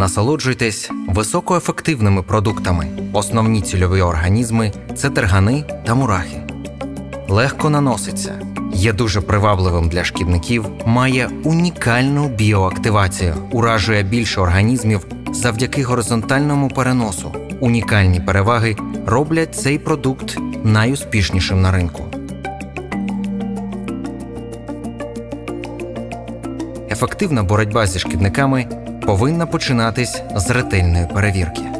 Насолоджуйтесь високоефективними продуктами. Основні цільові організми це тергани та мурахи. Легко наноситься, є дуже привабливим для шкідників, має унікальну біоактивацію, уражує більше організмів завдяки горизонтальному переносу. Унікальні переваги роблять цей продукт найуспішнішим на ринку. Ефективна боротьба зі шкідниками повинна починатись з ретельної перевірки.